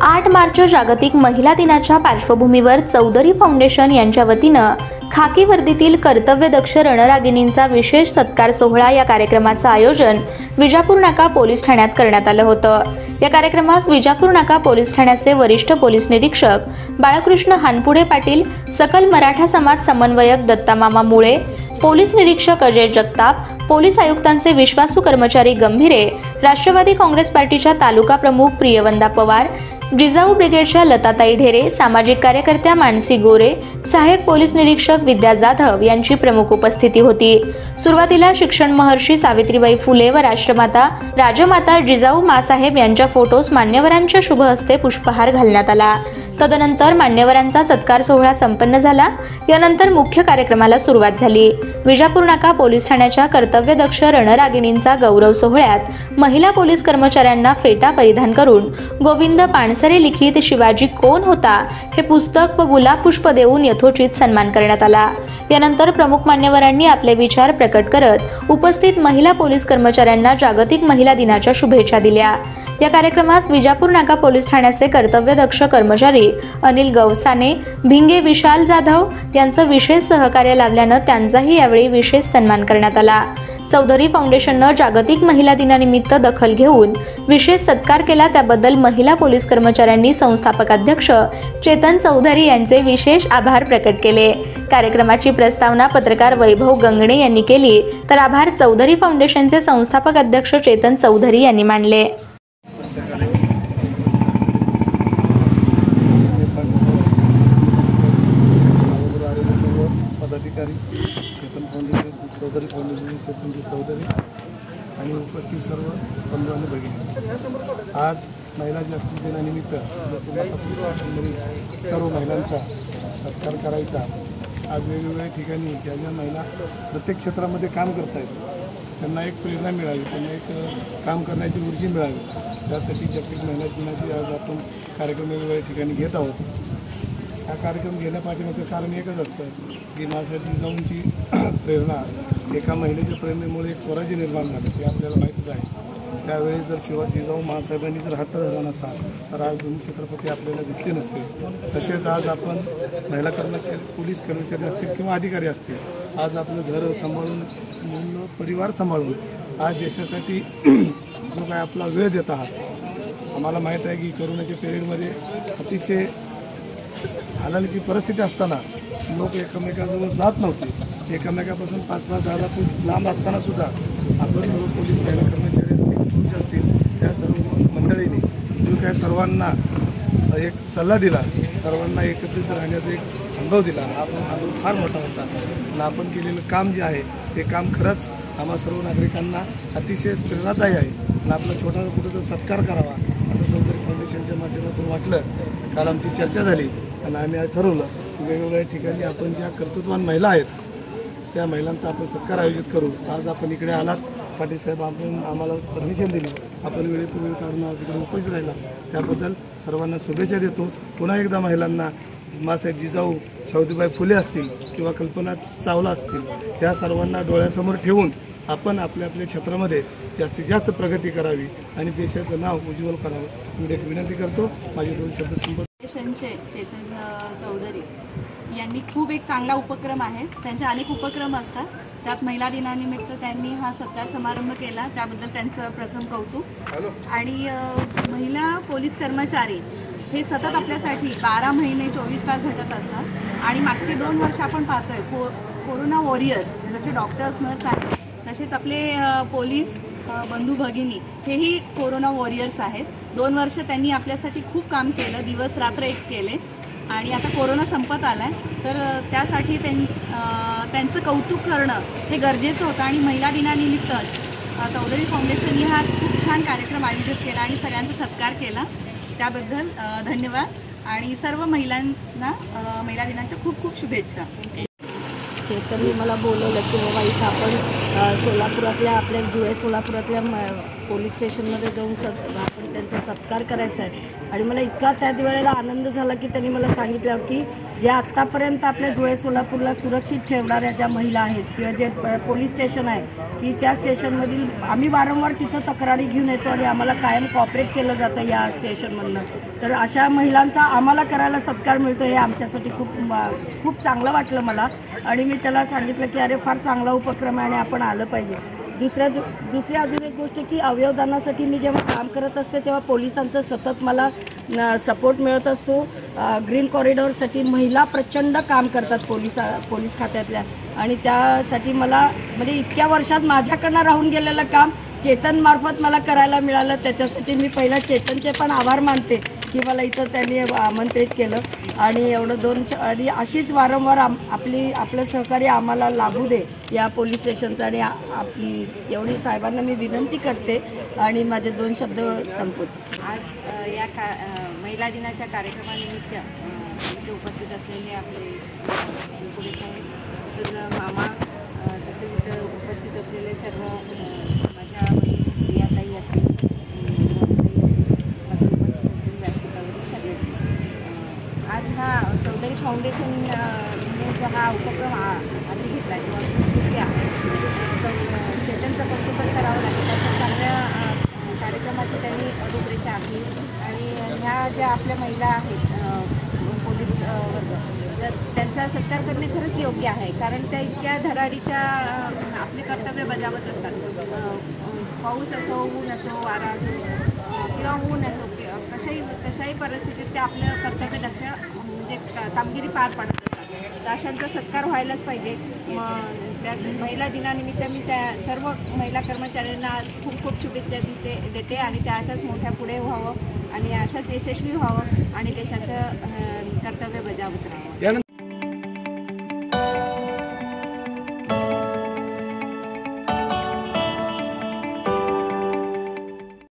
आठ मार्च जागतिक महिला दिनाच्या पार्श्वभूमीवर चौधरी फाउंडेशन यांच्या वतीनं खाकी वर्दीतील कर्तव्यदक्ष रणरागिणींचा विशेष सत्कार सोहळा या कार्यक्रमाचं आयोजन विजापूर नाका पोलीस ठाण्यात करण्यात आलं होतं. या कार्यक्रमास विजापूर नाका पोलीस ठाण्याचे वरिष्ठ पोलीस निरीक्षक बाळकृष्ण हानपुडे पाटील सकल मराठा समाज समन्वयक दत्तामामा मुळे पोलीस निरीक्षक अजय जगताप पोलीस आयुक्तांचे विश्वासू कर्मचारी गंभीरे राष्ट्रवादी काँग्रेस पार्टीच्या तालुका प्रमुख प्रियवंदा पवार जिजाऊ ब्रिगेडच्या लताताई ढेरे सामाजिक कार्यकर्त्या मानसी गोरे सहाय्यक पोलीस निरीक्षक विद्या जाधव यांची प्रमुख उपस्थिती होती. सुरुवातीला शिक्षण महर्षी सावित्रीबाई फुले व राष्ट्रमाता राजमाता जिजाऊ मासाहेब यांच्या फोटोस मान्यवरांच्या शुभ हस्ते पुष्पहार घालण्यात आला. तदनंतर मान्यवरांचा सत्कार सोहळा संपन्न झाला. यानंतर मुख्य कार्यक्रमाला सुरुवात झाली. विजापूर नाका पोलीस ठाण्याच्या कर्तव्यदक्ष रणरागिणींचा गौरव सोहळ्यात महिला पोलीस कर्मचाऱ्यांना फेटा परिधान करून गोविंद पानसरे लिखित शिवाजी कोण होता हे पुस्तक व गुलाब पुष्प देऊन यथोचित सन्मान करण्यात आला. यानंतर प्रमुख मान्यवरांनी आपले विचार प्रकट करत उपस्थित महिला पोलीस कर्मचाऱ्यांना जागतिक महिला दिनाच्या शुभेच्छा दिल्या. या कार्यक्रमास विजापूर नाका पोलीस ठाण्याचे कर्तव्यदक्ष कर्मचारी अनिल गवसाने भिंगे विशाल जाधव यांचं विशेष सहकार्य लाभल्यानं त्यांचाही यावेळी विशेष सन्मान करण्यात आला. चौधरी फाउंडेशननं जागतिक महिला दिनानिमित्त दखल घेऊन विशेष सत्कार केला. त्याबद्दल महिला पोलीस कर्मचाऱ्यांनी संस्थापक अध्यक्ष चेतन चौधरी यांचे विशेष आभार प्रकट केले. कार्यक्रमाची प्रस्तावना पत्रकार वैभव गंगणे यांनी केली. तर आभार चौधरी फाउंडेशनचे संस्थापक अध्यक्ष चेतन चौधरी यांनी मानले. अधिकारी चेतन फाउंडेशन चौधरी फाउंडेशन चेतनजी चौधरी आणि उपस्थित सर्व बंधू आणि भगिनी. आज महिला जागतिक दिनानिमित्त सर्व महिलांचा सत्कार करायचा. आज वेगवेगळ्या ठिकाणी ज्या ज्या महिला प्रत्येक क्षेत्रामध्ये काम करत आहेत त्यांना एक प्रेरणा मिळावी त्यांना एक काम करण्याची ऊर्जी मिळावी. त्यासाठी जागतिक महिला दिनाची आज आपण कार्यक्रम वेगवेगळ्या ठिकाणी घेत आहोत. हा कार्यक्रम घेण्यापाठीमागचं कारण एकच असतं की मासाहेब जिजाऊंची प्रेरणा एका महिलेच्या प्रेरणेमुळे एक स्वराज्य निर्माण झालं ते आपल्याला माहीतच आहे. त्यावेळेस जर शिवा जिजाऊ महासाहेबांनी जर हट्ट धरला नसता तर आज दोन्ही छत्रपती आपल्याला दिसले नसते. तसेच आज आपण महिला कर्मचारी पोलीस कर्मचारी असतील किंवा अधिकारी असतील आज आपलं घर सांभाळून मुलं परिवार सांभाळून आज देशासाठी जो काय आपला वेळ देत आहात आम्हाला माहीत आहे की करोनाच्या पिरियडमध्ये अतिशय हालालीची परिस्थिती असताना लोक एकमेकाजवळ जात नव्हते. एकमेकापासून पाच पाच दहा दहा फूट लांब असताना सुद्धा आपण सर्व पोलीस महिला कर्मचारी असतील पुरुष असतील त्या सर्व मंडळीने जो काय सर्वांना एक सल्ला दिला सर्वांना एकत्रित राहण्याचा एक अनुभव दिला. हा अनुभव फार मोठा होता आणि आपण केलेलं काम जे आहे ते काम खरंच आम्हा सर्व नागरिकांना अतिशय प्रेरणादायी आहे. आणि आपला छोटा कुठं सत्कार करावा असं चौधरी फाउंडेशनच्या माध्यमातून वाटलं. काल आमची चर्चा झाली. आणि आम्ही आज ठरवलं की वेगवेगळ्या ठिकाणी आपण ज्या कर्तृत्वान महिला आहेत त्या महिलांचा आपण सत्कार आयोजित करू. आज आपण इकडे आलात. पाटील साहेब आपण आम्हाला परमिशन दिली. आपण वेळेत वेळ काढून आज इकडे उपस्थित राहिला. त्याबद्दल सर्वांना शुभेच्छा देतो. पुन्हा एकदा महिलांना मासाहेब जिजाऊ सावतीबाई फुले असतील किंवा कल्पना चावला असतील त्या सर्वांना डोळ्यासमोर ठेवून आपण आपल्या आपल्या क्षेत्रामध्ये जास्तीत जास्त प्रगती करावी आणि देशाचं नाव उज्ज्वल करावं. मी एक विनंती करतो. माझे दोन शब्द संपत फाउंडेशनचे चेतन चौधरी. यांनी खूप एक चांगला उपक्रम आहे. त्यांचे अनेक उपक्रम असतात. त्यात महिला दिनानिमित्त त्यांनी हा सत्कार समारंभ केला. त्याबद्दल त्यांचं प्रथम कौतुक. आणि महिला पोलीस कर्मचारी हे सतत आपल्यासाठी बारा महिने चोवीस तास झटत असतात. आणि मागची दोन वर्ष आपण पाहतोय को कोरोना वॉरियर्स जसे डॉक्टर्स नर्स आहेत तसेच आपले पोलीस बंधू भगिनी हेही कोरोना वॉरियर्स आहेत. दोन वर्ष त्यांनी आपल्यासाठी खूप काम केलं दिवस रात्र एक केले. आणि आता कोरोना संपत आला आहे तर त्यासाठी त्यां त्यांचं कौतुक करणं हे गरजेचं होतं. आणि महिला दिनानिमित्त चौधरी फाउंडेशननी हा खूप छान कार्यक्रम आयोजित केला आणि सगळ्यांचा सत्कार केला. त्याबद्दल धन्यवाद. आणि सर्व महिलांना महिला दिनाच्या खूप खूप शुभेच्छा. ते तर मी मला बोलवलं की बाबा इथं आपण सोलापुरातल्या आपल्या जुळे सोलापुरातल्या म पोलीस स्टेशनमध्ये जाऊन सग त्यांचा सत्कार करायचा आहे. आणि मला इतका त्या वेळेला आनंद झाला की त्यांनी मला सांगितलं की जे आत्तापर्यंत आपल्या धुळे सोलापूरला सुरक्षित ठेवणाऱ्या ज्या महिला आहेत किंवा जे पोलीस स्टेशन आहे की त्या स्टेशनमधील आम्ही वारंवार तिथं तक्रारी घेऊन येतो आणि आम्हाला कायम कॉपरेट केलं जातं या स्टेशनमधनं. तर अशा महिलांचा आम्हाला करायला सत्कार मिळतो हे आमच्यासाठी खूप खूप चांगलं वाटलं मला. आणि मी त्याला सांगितलं की अरे फार चांगला उपक्रम आहे आणि आपण आलं पाहिजे. दुसऱ्या दुसऱ्या दुसरी अजून गोष्ट की अवयवदानासाठी मी जेव्हा काम करत असते तेव्हा पोलिसांचं सतत मला सपोर्ट मिळत असतो. ग्रीन कॉरिडॉरसाठी महिला प्रचंड काम करतात पोलीस पोलीस खात्यातल्या. आणि त्यासाठी मला म्हणजे इतक्या वर्षात माझ्याकडनं राहून गेलेलं काम चेतनमार्फत मला करायला मिळालं. त्याच्यासाठी मी पहिला चेतनचे पण आभार मानते. की मला इथं त्यांनी आमंत्रित केलं. आणि एवढं दोन श- आणि अशीच वारंवार आम आपली आपलं सहकार्य आम्हाला लाभू दे या पोलीस स्टेशनचं. आणि आप- एवढी साहेबांना मी विनंती करते. आणि माझे दोन शब्द संपवते. आज या का महिला दिनाच्या कार्यक्रमानिमित्त इथे म्हणजे उपस्थित असलेले आपले पोलीस साहेब तसंच मामा अ, तसेच इथं उपस्थित असलेले सर्व अ, माझ्या बहिणी प्रियाताई असतील अ, मोहनताई असतील, बाकी उपस्थित असलेले व्यासपीठावरील सगळे अ, आज हा चौधरी फाउंडेशन अ, ने जो हा उपक्रम आधी घेतला किंवा आहे. चेतनचं कौतुकच करावं लागेल. अशा चांगल्या कार्यक्रमाची त्यांनी रूपरेषा आखली आणि ह्या ज्या आपल्या महिला आहेत पोलीस वर्ग तर त्यांचा सत्कार करणे खरंच योग्य आहे. कारण त्या इतक्या धडाडीच्या आपले कर्तव्य बजावत असतात. पाऊस असो ऊन असो वारा असो किंवा ऊन असो कशाही कशाही परिस्थितीत ते आपलं कर्तव्य लक्ष म्हणजे कामगिरी पार पाडत असतात. तर अशांचा सत्कार व्हायलाच पाहिजे. त्या महिला दिनानिमित्त मी त्या सर्व महिला कर्मचाऱ्यांना खूप खूप शुभेच्छा देते देते आणि त्या अशाच मोठ्या पुढे व्हावं आणि अशाच यशस्वी व्हावं आणि देशाचं कर्तव्य बजावत राहावं.